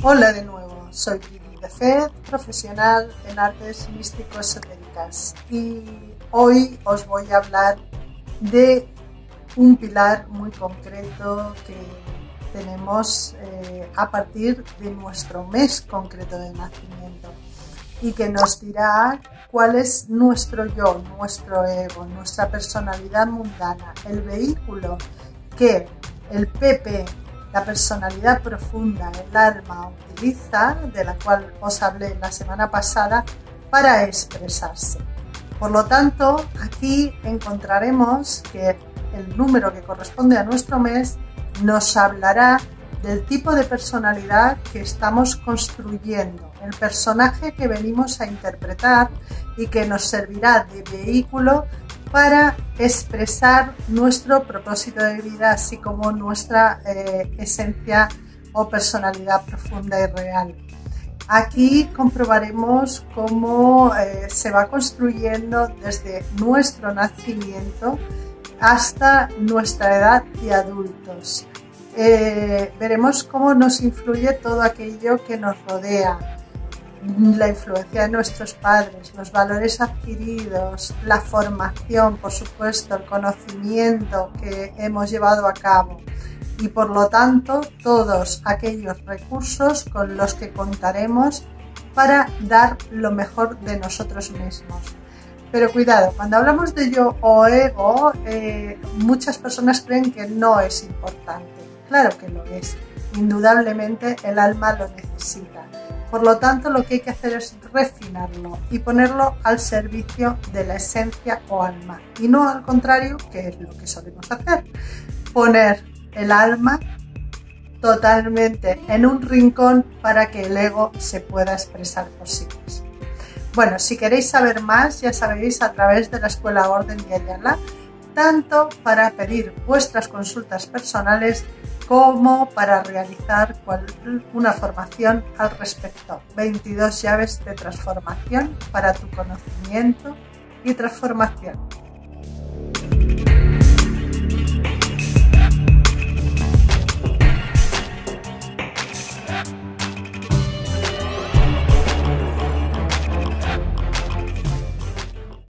Hola de nuevo, soy Vivi de Fed, profesional en artes místicos esotéricas. Y hoy os voy a hablar de un pilar muy concreto que tenemos eh, a partir de nuestro mes concreto de nacimiento y que nos dirá cuál es nuestro yo, nuestro ego, nuestra personalidad mundana, el vehículo que el PP la personalidad profunda, el alma utiliza, de la cual os hablé la semana pasada, para expresarse. Por lo tanto, aquí encontraremos que el número que corresponde a nuestro mes nos hablará del tipo de personalidad que estamos construyendo, el personaje que venimos a interpretar y que nos servirá de vehículo para expresar nuestro propósito de vida, así como nuestra eh, esencia o personalidad profunda y real. Aquí comprobaremos cómo eh, se va construyendo desde nuestro nacimiento hasta nuestra edad de adultos. Eh, veremos cómo nos influye todo aquello que nos rodea, la influencia de nuestros padres, los valores adquiridos, la formación, por supuesto, el conocimiento que hemos llevado a cabo y por lo tanto todos aquellos recursos con los que contaremos para dar lo mejor de nosotros mismos. Pero cuidado, cuando hablamos de yo o ego, eh, muchas personas creen que no es importante. Claro que lo es. Indudablemente el alma lo necesita por lo tanto, lo que hay que hacer es refinarlo y ponerlo al servicio de la esencia o alma. Y no al contrario, que es lo que solemos hacer. Poner el alma totalmente en un rincón para que el ego se pueda expresar por sí mismo. Bueno, si queréis saber más, ya sabéis a través de la Escuela Orden de Ayala, tanto para pedir vuestras consultas personales como para realizar una formación al respecto. 22 llaves de transformación para tu conocimiento y transformación.